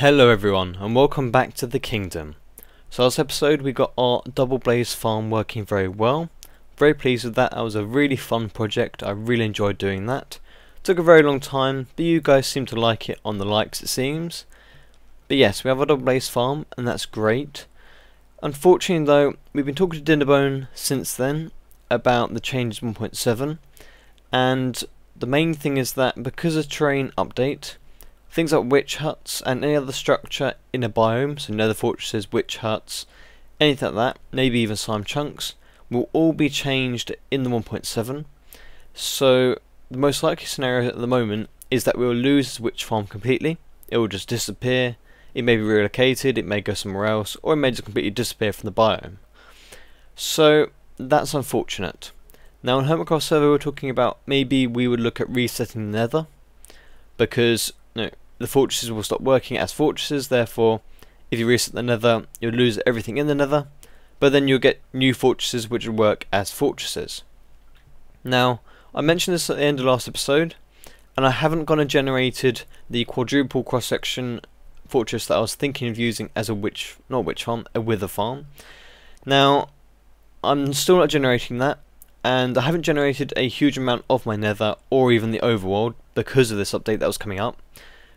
Hello everyone and welcome back to the kingdom. So last episode we got our double blaze farm working very well. Very pleased with that, that was a really fun project, I really enjoyed doing that. Took a very long time, but you guys seem to like it on the likes it seems. But yes, we have a double blaze farm and that's great. Unfortunately though, we've been talking to Dinnerbone since then about the changes 1.7 and the main thing is that because of terrain update Things like witch huts and any other structure in a biome, so nether fortresses, witch huts, anything like that, maybe even slime chunks, will all be changed in the 1.7. So the most likely scenario at the moment is that we will lose witch farm completely. It will just disappear. It may be relocated, it may go somewhere else, or it may just completely disappear from the biome. So that's unfortunate. Now on Hermitcraft server we're talking about maybe we would look at resetting the nether because the fortresses will stop working as fortresses, therefore, if you reset the nether, you'll lose everything in the nether, but then you'll get new fortresses which will work as fortresses. Now, I mentioned this at the end of last episode, and I haven't gone and generated the quadruple cross-section fortress that I was thinking of using as a witch, not witch farm, a wither farm. Now, I'm still not generating that, and I haven't generated a huge amount of my nether or even the overworld because of this update that was coming up.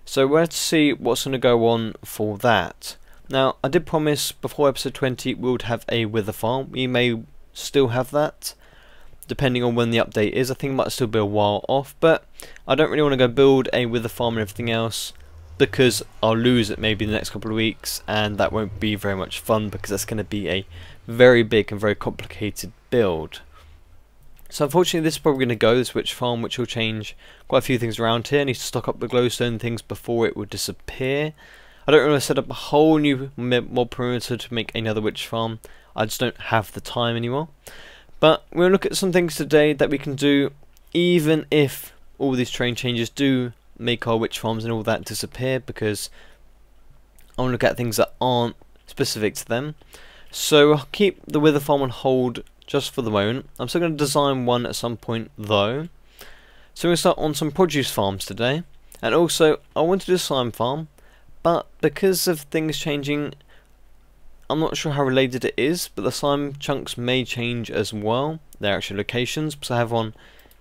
So we're to see what's going to go on for that. Now, I did promise before episode 20 we would have a wither farm. We may still have that, depending on when the update is. I think it might still be a while off, but I don't really want to go build a wither farm and everything else because I'll lose it maybe in the next couple of weeks and that won't be very much fun because that's going to be a very big and very complicated build. So unfortunately this is probably going to go, this witch farm, which will change quite a few things around here. I need to stock up the glowstone things before it would disappear. I don't want to set up a whole new mob perimeter to make another witch farm. I just don't have the time anymore. But we'll look at some things today that we can do even if all these terrain changes do make our witch farms and all that disappear because I want to look at things that aren't specific to them. So I'll keep the wither farm on hold just for the moment. I'm still going to design one at some point though. So we're going to start on some produce farms today. And also, I want to do a slime farm, but because of things changing, I'm not sure how related it is, but the slime chunks may change as well, their actual locations, so I have one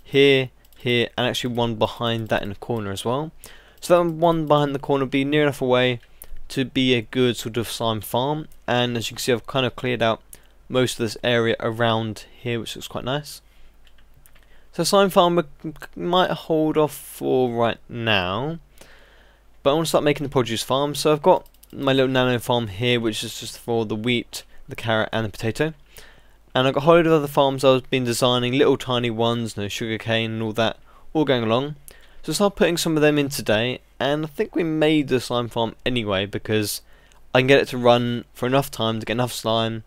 here, here, and actually one behind that in the corner as well. So that one behind the corner will be near enough away to be a good sort of slime farm, and as you can see I've kind of cleared out most of this area around here, which looks quite nice. So slime farm might hold off for right now, but I want to start making the produce farm. So I've got my little nano farm here, which is just for the wheat, the carrot, and the potato. And I've got a whole load of other farms I've been designing, little tiny ones, no sugar cane and all that, all going along. So I'll start putting some of them in today, and I think we made the slime farm anyway because I can get it to run for enough time to get enough slime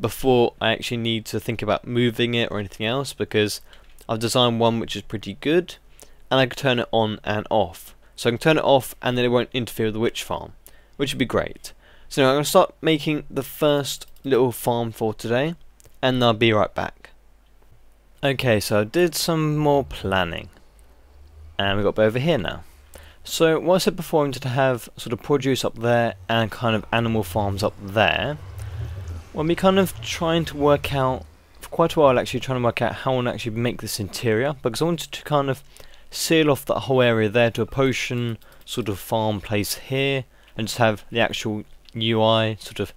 before I actually need to think about moving it or anything else because I've designed one which is pretty good and I can turn it on and off. So I can turn it off and then it won't interfere with the witch farm, which would be great. So now I'm going to start making the first little farm for today and I'll be right back. Okay, so I did some more planning and we've got over here now. So what I said before, I wanted to have sort of produce up there and kind of animal farms up there when we kind of trying to work out for quite a while actually trying to work out how I want to actually make this interior because I wanted to kind of seal off that whole area there to a potion sort of farm place here and just have the actual UI sort of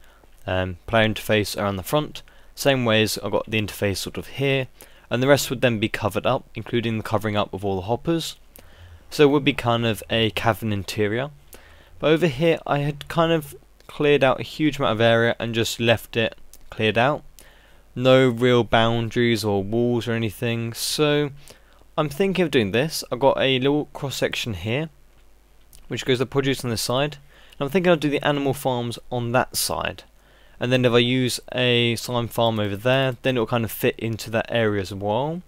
um, player interface around the front. Same way as I've got the interface sort of here and the rest would then be covered up including the covering up of all the hoppers. So it would be kind of a cavern interior. But over here I had kind of cleared out a huge amount of area and just left it cleared out. No real boundaries or walls or anything. So I'm thinking of doing this. I've got a little cross section here which goes the produce on this side. And I'm thinking I'll do the animal farms on that side. And then if I use a slime farm over there, then it'll kind of fit into that area as well.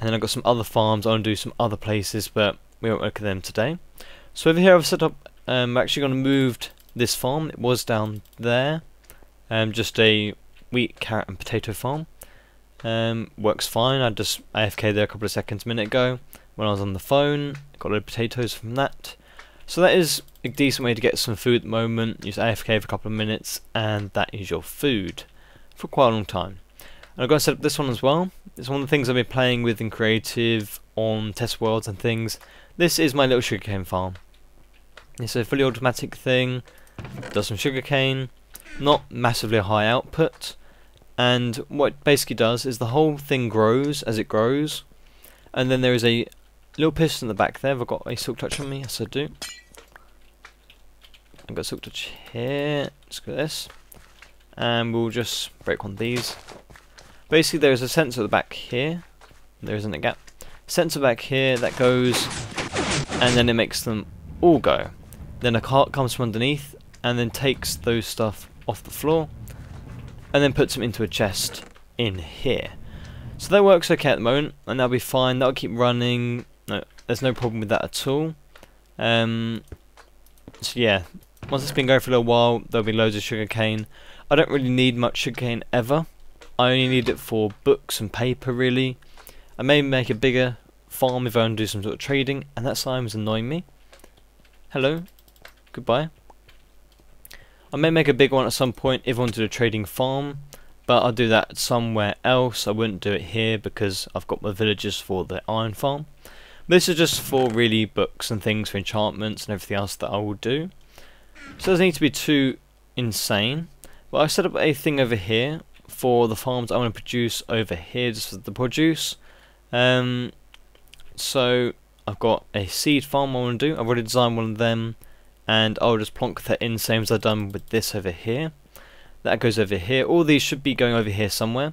And then I've got some other farms I'll do some other places, but we won't look at them today. So over here I've set up, um, I'm actually going to move this farm. It was down there. Um, just a wheat, carrot and potato farm. Um, works fine. I just AFK there a couple of seconds a minute ago when I was on the phone. Got a load of potatoes from that. So that is a decent way to get some food at the moment. Use AFK for a couple of minutes, and that is your food for quite a long time. And I've got to set up this one as well. It's one of the things I've been playing with in creative on test worlds and things. This is my little sugarcane farm. It's a fully automatic thing. Does some sugarcane, not massively high output. And what it basically does is the whole thing grows as it grows. And then there is a little piston in the back there. Have I got a silk touch on me? Yes, I do. I've got a silk touch here. Let's go this. And we'll just break one of these. Basically, there is a sensor at the back here. There isn't a gap. Sensor back here that goes, and then it makes them all go. Then a cart comes from underneath, and then takes those stuff off the floor, and then puts them into a chest in here. So that works okay at the moment, and that'll be fine. That'll keep running. No, there's no problem with that at all. Um, so yeah, once it's been going for a little while, there'll be loads of sugarcane. I don't really need much sugarcane ever. I only need it for books and paper really. I may make a bigger farm if I want to do some sort of trading, and that sign was annoying me. Hello. Goodbye. I may make a big one at some point if I want to do a trading farm, but I'll do that somewhere else. I wouldn't do it here because I've got my villagers for the iron farm. This is just for really books and things for enchantments and everything else that I will do. So it doesn't need to be too insane. But I set up a thing over here for the farms I want to produce over here, just for the produce. Um, so I've got a seed farm I want to do. I've already designed one of them and I'll just plonk that in same as I've done with this over here. That goes over here. All these should be going over here somewhere.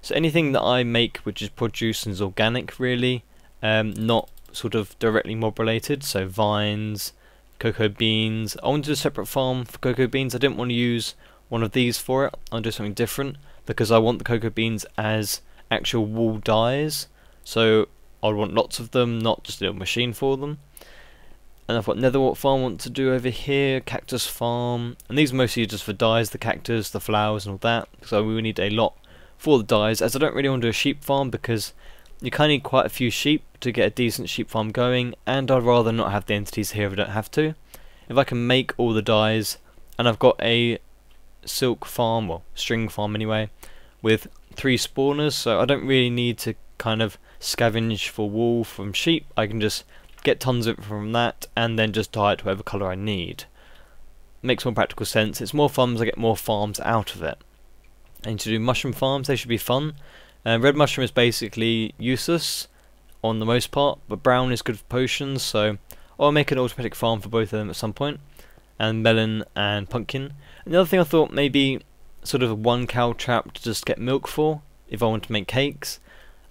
So anything that I make which is produce and is organic really, um, not sort of directly mob related, so vines, cocoa beans. I wanted a separate farm for cocoa beans. I didn't want to use one of these for it. I'll do something different because I want the cocoa beans as actual wool dyes. So I want lots of them, not just a little machine for them. And I've got Netherwort farm I want to do over here, cactus farm, and these are mostly just for dyes, the cactus, the flowers and all that, so we need a lot for the dyes, as I don't really want to do a sheep farm because you kind of need quite a few sheep to get a decent sheep farm going, and I'd rather not have the entities here if I don't have to. If I can make all the dyes, and I've got a silk farm, or string farm anyway, with three spawners, so I don't really need to kind of scavenge for wool from sheep, I can just get tons of it from that, and then just dye it to whatever colour I need. Makes more practical sense. It's more farms, I get more farms out of it. And to do mushroom farms, they should be fun. Uh, red mushroom is basically useless on the most part, but brown is good for potions, so I'll make an automatic farm for both of them at some point. And melon and pumpkin. Another thing I thought maybe sort of one cow trap to just get milk for, if I want to make cakes.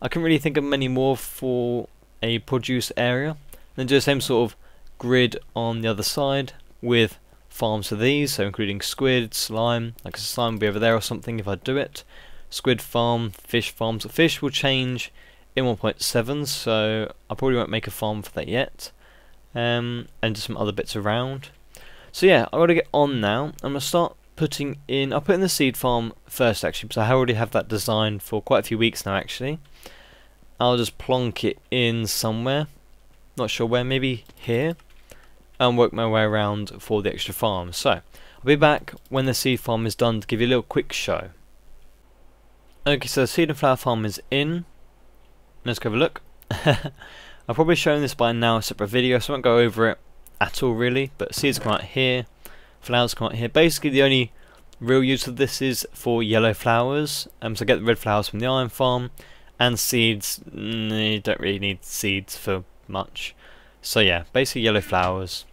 I can really think of many more for a produce area. Then do the same sort of grid on the other side with farms for these, so including squid, slime, like a slime will be over there or something if I do it. Squid farm, fish farms. Fish will change in 1.7, so I probably won't make a farm for that yet. Um, and some other bits around. So yeah, I've got to get on now. I'm going to start putting in, I'll put in the seed farm first actually, because I already have that designed for quite a few weeks now actually. I'll just plonk it in somewhere not sure where, maybe here, and work my way around for the extra farm. So, I'll be back when the seed farm is done to give you a little quick show. Okay, so the seed and flower farm is in. Let's go have a look. I've probably shown this by now a separate video, so I won't go over it at all really, but seeds come out here, flowers come out here. Basically the only real use of this is for yellow flowers, um, so get the red flowers from the iron farm, and seeds, mm, you don't really need seeds for much. So yeah, basically yellow flowers.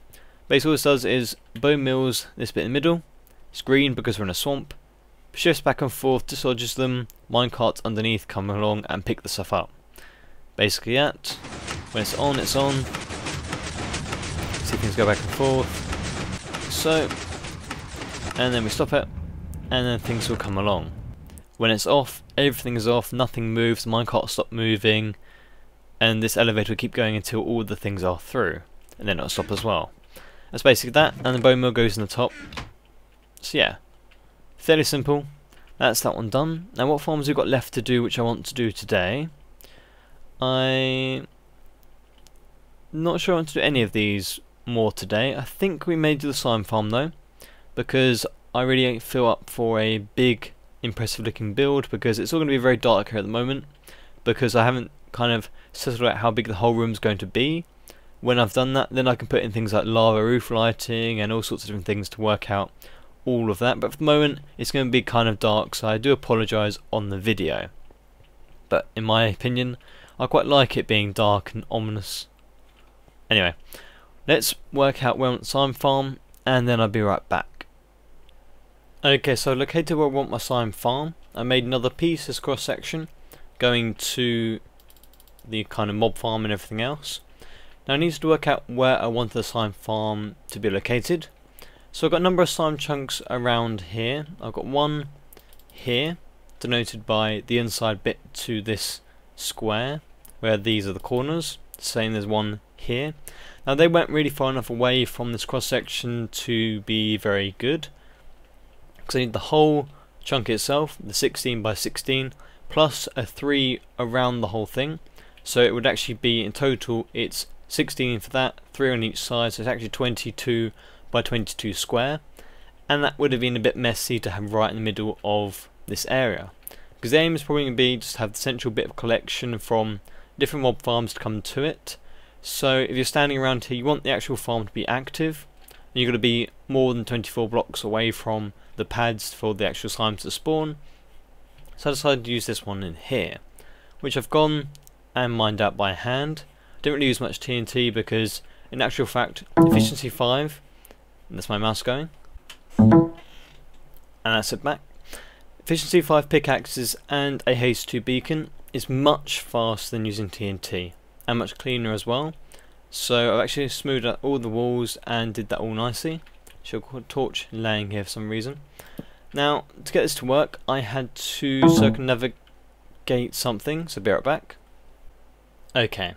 Basically what this does is bone meals this bit in the middle. It's green because we're in a swamp. Shifts back and forth, dislodges them. Minecarts underneath come along and pick the stuff up. Basically that. When it's on, it's on. See things go back and forth. So, and then we stop it, and then things will come along. When it's off, everything is off, nothing moves, minecart stop moving, and this elevator will keep going until all the things are through, and then it'll stop as well. That's basically that, and the bone meal goes in the top. So yeah, fairly simple. That's that one done. Now what farms we've got left to do which I want to do today? I... Not sure I want to do any of these more today. I think we may do the slime farm though, because I really feel up for a big, impressive looking build, because it's all going to be very dark here at the moment, because I haven't kind of settled out how big the whole room's going to be. When I've done that, then I can put in things like lava roof lighting and all sorts of different things to work out all of that. But for the moment, it's going to be kind of dark, so I do apologise on the video. But in my opinion, I quite like it being dark and ominous. Anyway, let's work out where I want slime farm, and then I'll be right back. Okay, so located where I want my slime farm, I made another piece, this cross section, going to the kind of mob farm and everything else. Now I need to work out where I want the slime farm to be located. So I've got a number of slime chunks around here. I've got one here, denoted by the inside bit to this square, where these are the corners. Saying there's one here. Now they went really far enough away from this cross section to be very good. Because I need the whole chunk itself, the 16 by 16, plus a 3 around the whole thing. So it would actually be in total it's 16 for that, 3 on each side, so it's actually 22 by 22 square. And that would have been a bit messy to have right in the middle of this area. Because the aim is probably going to be just to have the central bit of collection from different mob farms to come to it. So if you're standing around here, you want the actual farm to be active. And you've got to be more than 24 blocks away from the pads for the actual slimes to spawn. So I decided to use this one in here. Which I've gone and mined out by hand. Didn't really use much TNT because in actual fact efficiency 5 that's my mouse going. And that's it back. Efficiency 5 pickaxes and a haste 2 beacon is much faster than using TNT and much cleaner as well. So I've actually smoothed out all the walls and did that all nicely. Show torch laying here for some reason. Now to get this to work I had to circumnavigate something so be right back okay.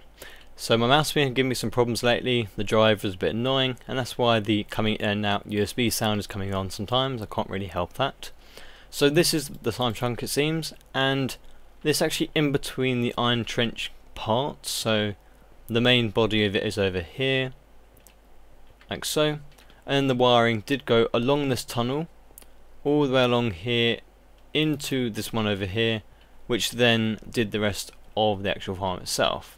So my mouse has been giving me some problems lately, the drive was a bit annoying, and that's why the coming in and out USB sound is coming on sometimes, I can't really help that. So this is the slime chunk it seems, and this actually in between the iron trench parts, so the main body of it is over here, like so, and the wiring did go along this tunnel, all the way along here, into this one over here, which then did the rest of the actual farm itself.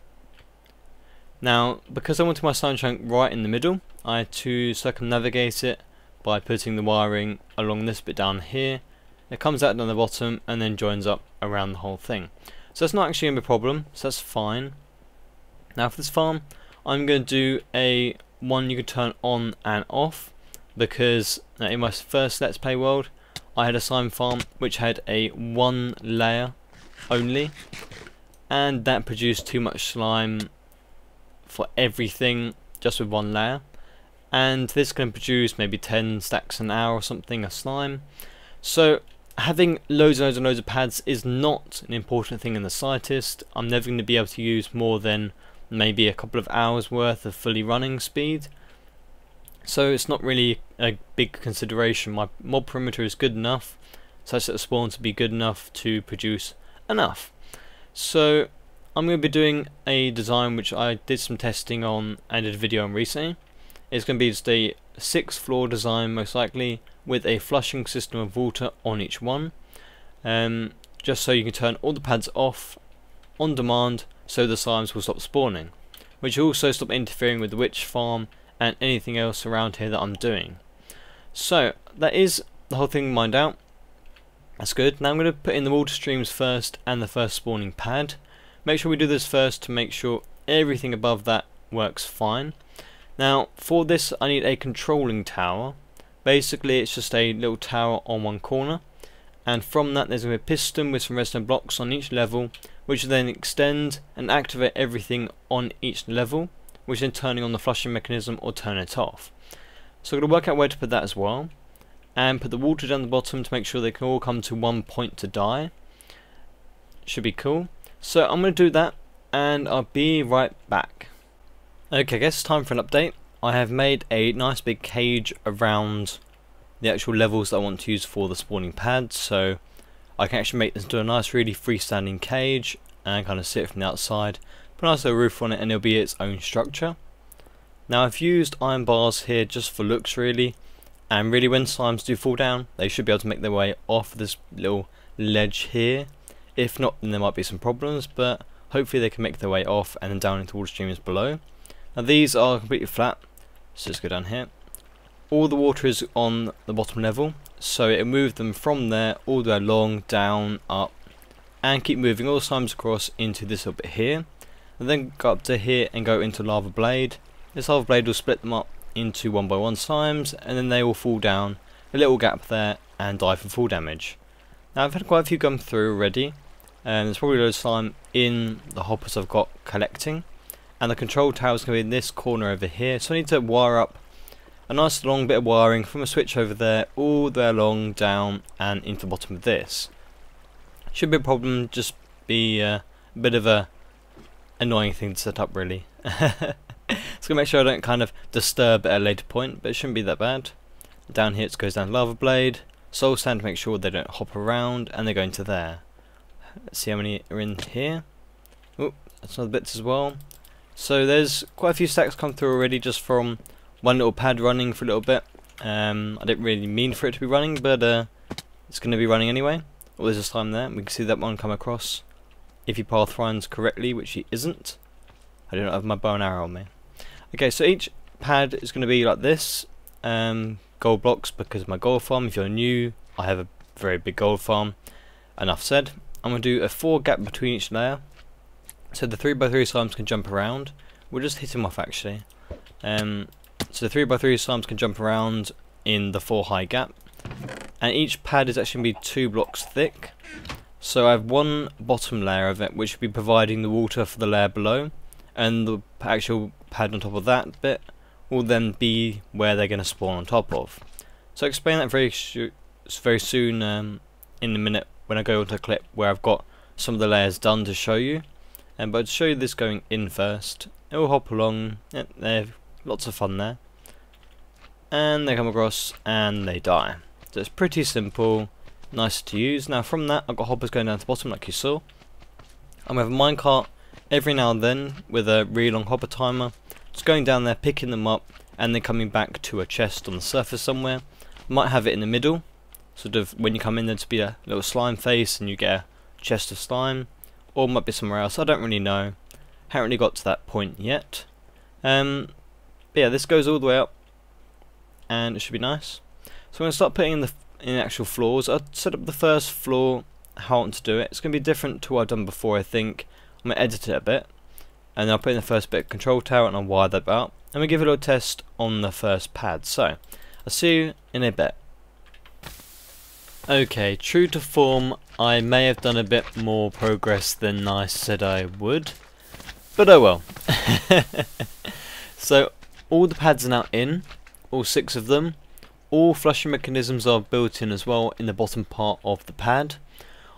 Now, because I wanted my slime chunk right in the middle, I had to circumnavigate it by putting the wiring along this bit down here. It comes out down the bottom and then joins up around the whole thing. So that's not actually going to be a problem, so that's fine. Now for this farm, I'm going to do a one you can turn on and off because in my first Let's Play world, I had a slime farm which had a one layer only and that produced too much slime for everything just with one layer. And this can produce maybe 10 stacks an hour or something of slime. So having loads and loads and loads of pads is not an important thing in the slightest I'm never going to be able to use more than maybe a couple of hours worth of fully running speed. So it's not really a big consideration. My mob perimeter is good enough such that the spawn to be good enough to produce enough so I'm going to be doing a design which I did some testing on and did a video on recently. It's going to be just a six floor design most likely with a flushing system of water on each one. Um, just so you can turn all the pads off on demand so the slimes will stop spawning. Which will also stop interfering with the witch farm and anything else around here that I'm doing. So that is the whole thing mined out. That's good. Now I'm going to put in the water streams first and the first spawning pad. Make sure we do this first to make sure everything above that works fine. Now for this I need a controlling tower. Basically it's just a little tower on one corner and from that there's going to be a piston with some redstone blocks on each level which then extend and activate everything on each level which then turning on the flushing mechanism or turn it off. So I'm going to work out where to put that as well and put the water down the bottom to make sure they can all come to one point to die. Should be cool. So I'm going to do that and I'll be right back. Okay, I guess it's time for an update. I have made a nice big cage around the actual levels that I want to use for the spawning pads so I can actually make this into a nice really freestanding cage and kind of sit from the outside put a nice little roof on it and it'll be its own structure Now I've used iron bars here just for looks really, and really when slimes do fall down, they should be able to make their way off this little ledge here. If not, then there might be some problems, but hopefully they can make their way off and then down into water streams below. Now these are completely flat, so let's go down here. All the water is on the bottom level, so it moved them from there all the way along, down, up, and keep moving all the slimes across into this little bit here. And then go up to here and go into lava blade. This lava blade will split them up into one by one slimes, and then they will fall down a little gap there and die for full damage. Now I've had quite a few come through already, and there's probably loads of slime in the hoppers I've got collecting. And the control tower is going to be in this corner over here, so I need to wire up a nice long bit of wiring from a switch over there all the way along down and into the bottom of this. Should be a problem, just be uh, a bit of a annoying thing to set up really. so gonna make sure I don't kind of disturb at a later point, but it shouldn't be that bad. Down here it goes down to lava blade, soul sand to make sure they don't hop around, and they go into there. Let's see how many are in here. Oh, that's another bits as well. So there's quite a few stacks come through already just from one little pad running for a little bit. Um, I didn't really mean for it to be running, but uh, it's going to be running anyway. Oh, there's a slime there. We can see that one come across. If he path runs correctly, which he isn't. I don't have my bow and arrow on me. Okay, so each pad is going to be like this. Um, gold blocks because my gold farm. If you're new, I have a very big gold farm. Enough said. I'm going to do a 4 gap between each layer. So the 3x3 slimes can jump around. We'll just hit him off actually. Um, so the 3x3 slimes can jump around in the 4 high gap. And each pad is actually going to be 2 blocks thick. So I have one bottom layer of it which will be providing the water for the layer below. And the actual pad on top of that bit will then be where they're going to spawn on top of. So I'll explain that very, very soon um, in a minute when I go into a clip where I've got some of the layers done to show you. Um, but to show you this going in first, it will hop along, yeah, lots of fun there and they come across and they die. So it's pretty simple, nice to use. Now from that I've got hoppers going down to the bottom like you saw. I'm going to have a minecart every now and then with a really long hopper timer. Just going down there, picking them up and then coming back to a chest on the surface somewhere. Might have it in the middle, sort of when you come in there to be a little slime face and you get a chest of slime. Or might be somewhere else, I don't really know. Haven't really got to that point yet. Um, yeah, this goes all the way up and it should be nice. So I'm going to start putting in the in the actual floors. I'll set up the first floor how I want to do it. It's going to be different to what I've done before I think. I'm going to edit it a bit and I'll put in the first bit control tower and I'll wire that up And we give it a little test on the first pad. So I'll see you in a bit. Okay, true to form, I may have done a bit more progress than I said I would, but oh well. so all the pads are now in, all six of them. All flushing mechanisms are built in as well in the bottom part of the pad.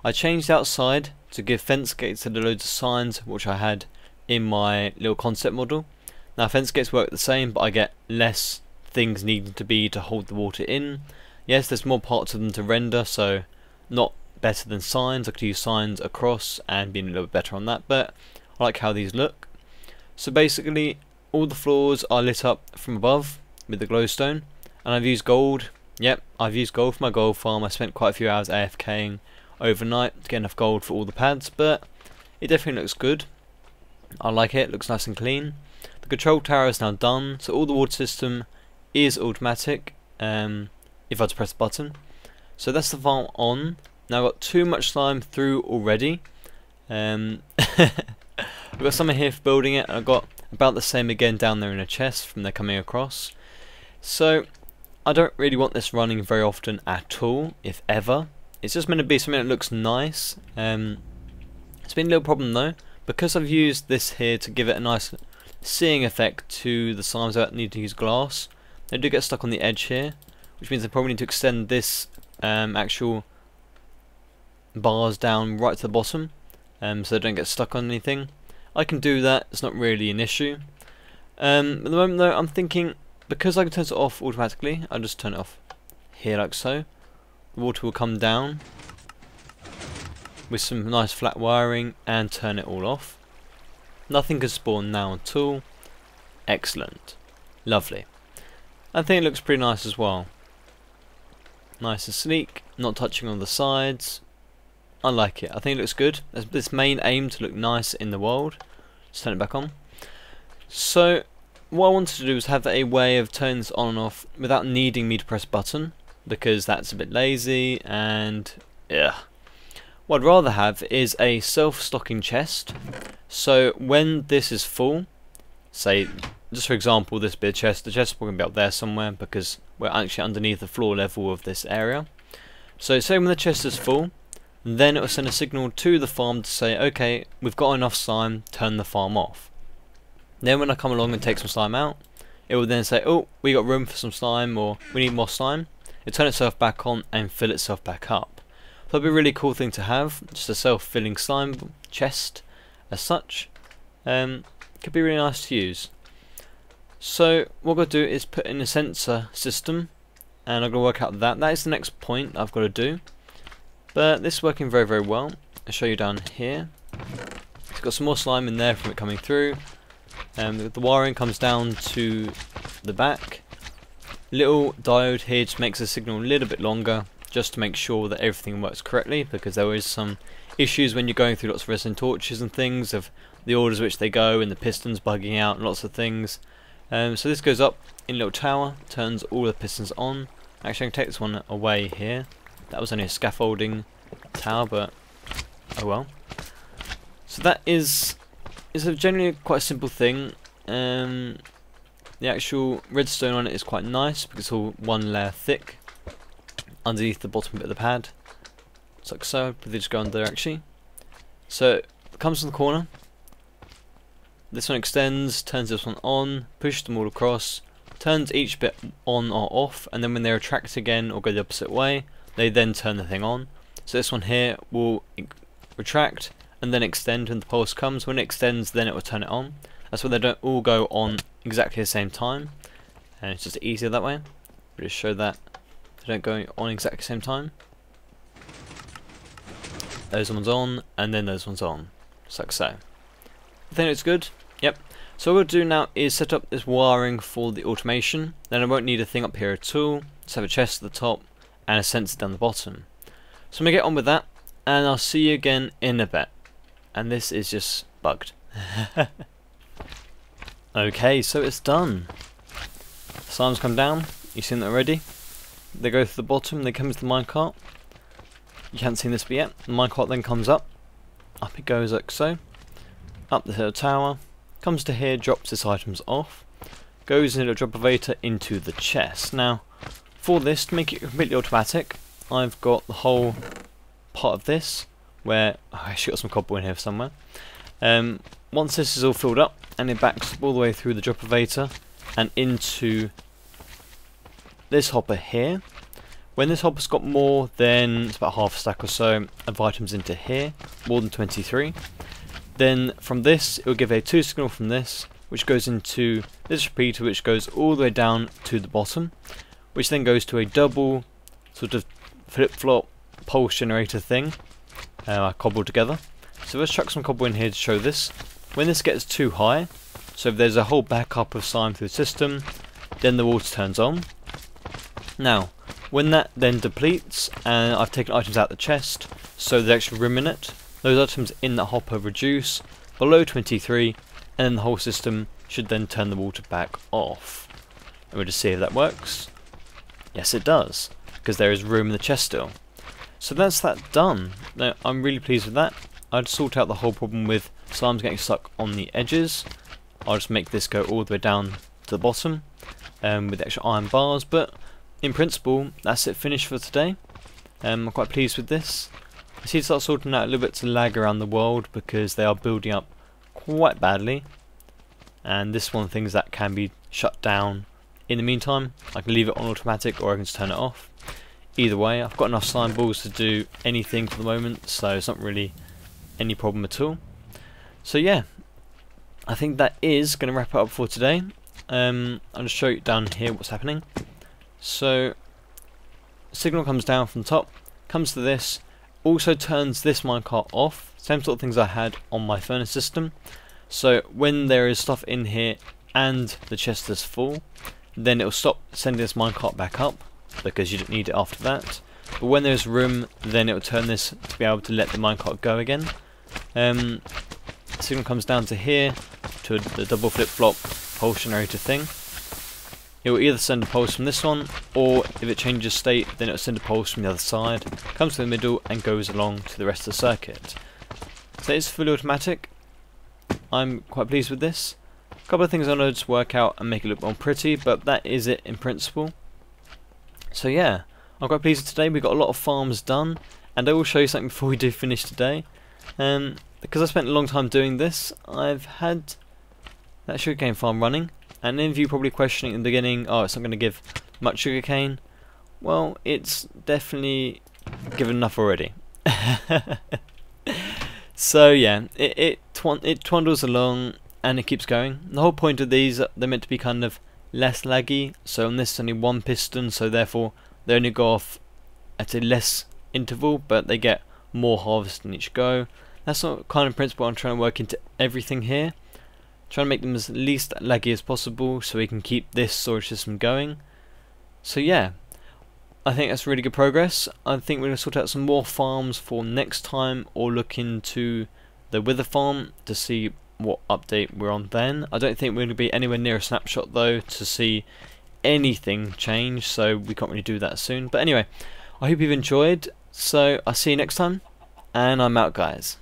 I changed outside to give fence gates the loads of signs which I had in my little concept model. Now fence gates work the same but I get less things needing to be to hold the water in. Yes there's more parts of them to render so not better than signs. I could use signs across and being a little bit better on that but I like how these look. So basically all the floors are lit up from above with the glowstone. And I've used gold. Yep, I've used gold for my gold farm. I spent quite a few hours AFKing overnight to get enough gold for all the pads, but it definitely looks good. I like it, looks nice and clean. The control tower is now done, so all the water system is automatic um, if I press the button. So that's the farm on. Now I've got too much slime through already. Um, I've got some here for building it, I've got about the same again down there in a chest from there coming across. So I don't really want this running very often at all, if ever. It's just meant to be something that looks nice. Um, it's been a little problem though, because I've used this here to give it a nice seeing effect to the slimes that need to use glass. They do get stuck on the edge here, which means I probably need to extend this um, actual bars down right to the bottom um, so they don't get stuck on anything. I can do that, it's not really an issue. Um, at the moment though, I'm thinking because I can turn it off automatically, I'll just turn it off here like so. The water will come down with some nice flat wiring and turn it all off. Nothing can spawn now at all. Excellent. Lovely. I think it looks pretty nice as well. Nice and sleek, not touching on the sides. I like it. I think it looks good. This main aim to look nice in the world. Just turn it back on. So, what I wanted to do was have a way of turning this on and off without needing me to press button because that's a bit lazy and yeah. What I'd rather have is a self-stocking chest. So when this is full, say just for example this bit chest, the chest is to be up there somewhere because we're actually underneath the floor level of this area. So say when the chest is full, then it will send a signal to the farm to say, okay, we've got enough slime, turn the farm off. Then when I come along and take some slime out, it will then say, oh, we got room for some slime, or we need more slime. It turn itself back on and fill itself back up. That'd be a really cool thing to have, just a self-filling slime chest as such. Um, could be really nice to use. So what I'm going to do is put in a sensor system and I'm going to work out that. That is the next point I've got to do. But this is working very very well. I'll show you down here. It's got some more slime in there from it coming through. Um, the wiring comes down to the back. Little diode here just makes the signal a little bit longer just to make sure that everything works correctly because there is some issues when you're going through lots of redstone torches and things of the orders which they go and the pistons bugging out and lots of things. Um, so this goes up in a little tower, turns all the pistons on. Actually I can take this one away here. That was only a scaffolding tower but oh well. So that is is a generally quite a simple thing. Um, the actual redstone on it is quite nice because it's all one layer thick underneath the bottom bit of the pad. It's like so, but they just go under there actually. So it comes from the corner. This one extends, turns this one on, pushes them all across, turns each bit on or off, and then when they retract again or go the opposite way, they then turn the thing on. So this one here will retract, and then extend when the pulse comes. When it extends, then it will turn it on. That's why they don't all go on exactly the same time, and it's just easier that way. We just show that they don't go on exactly the same time. Those ones on, and then those ones on, just like so. I think it's good. Yep. So what we'll do now is set up this wiring for the automation. Then I won't need a thing up here at all. Just have a chest at the top and a sensor down the bottom. So I'm going to get on with that and I'll see you again in a bit and this is just bugged. okay, so it's done. Slimes come down, you've seen that already. They go to the bottom, they come to the minecart. You haven't seen this bit yet. The minecart then comes up. Up it goes like so. Up the hill tower. Comes to here, drops its items off. Goes into a drop elevator into the chest. Now, for this, to make it completely automatic, I've got the whole part of this where oh, I actually got some cobble in here somewhere. Um, once this is all filled up and it backs all the way through the drop elevator and into this hopper here. When this hopper's got more than it's about half a stack or so of items into here, more than 23, then from this it will give a 2 signal from this which goes into this repeater which goes all the way down to the bottom which then goes to a double sort of flip-flop pulse generator thing uh, I cobbled together. So let's chuck some cobble in here to show this. When this gets too high, so if there's a whole backup of slime through the system, then the water turns on. Now, when that then depletes, and I've taken items out of the chest, so there's extra room in it, those items in the hopper reduce below 23, and then the whole system should then turn the water back off. And we'll just see if that works. Yes it does, because there is room in the chest still. So that's that done. Now, I'm really pleased with that. I'd sort out the whole problem with slimes getting stuck on the edges. I'll just make this go all the way down to the bottom um, with extra iron bars, but in principle, that's it finished for today. Um, I'm quite pleased with this. I see start sorting out a little bit to lag around the world because they are building up quite badly. And this is one of the things that can be shut down in the meantime. I can leave it on automatic or I can just turn it off either way. I've got enough slime balls to do anything for the moment, so it's not really any problem at all. So yeah, I think that is going to wrap it up for today. Um, I'll just show you down here what's happening. So, signal comes down from top, comes to this, also turns this minecart off, same sort of things I had on my furnace system. So when there is stuff in here and the chest is full, then it'll stop sending this minecart back up because you don't need it after that. But when there's room, then it'll turn this to be able to let the minecart go again. Um, signal comes down to here to the double flip flop pulse generator thing. It will either send a pulse from this one, or if it changes state, then it will send a pulse from the other side, comes to the middle, and goes along to the rest of the circuit. So it's fully automatic. I'm quite pleased with this. A couple of things I know to work out and make it look more pretty, but that is it in principle. So yeah, I'm quite pleased with today. We got a lot of farms done, and I will show you something before we do finish today. Um, because I spent a long time doing this, I've had that sugarcane farm running, and any of you probably questioning in the beginning, oh, it's not going to give much sugarcane. Well, it's definitely given enough already. so yeah, it it, twan it twandles along and it keeps going. The whole point of these, they're meant to be kind of less laggy. So on this, only one piston, so therefore they only go off at a less interval, but they get more harvest in each go. That's not kind of principle I'm trying to work into everything here. Trying to make them as least laggy as possible so we can keep this storage system going. So yeah, I think that's really good progress. I think we're going to sort out some more farms for next time or look into the wither farm to see what update we're on then. I don't think we're going to be anywhere near a snapshot though to see anything change so we can't really do that soon. But anyway, I hope you've enjoyed. So I'll see you next time and I'm out guys.